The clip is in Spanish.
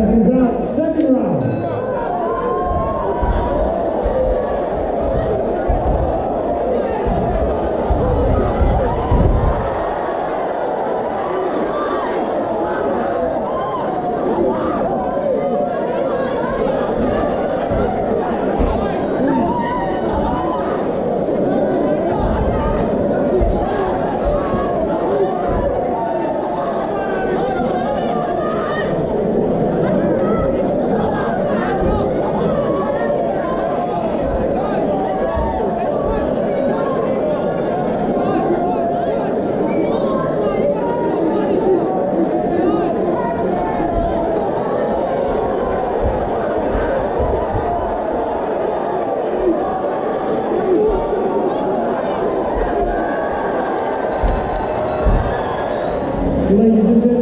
essa. Ladies and gentlemen.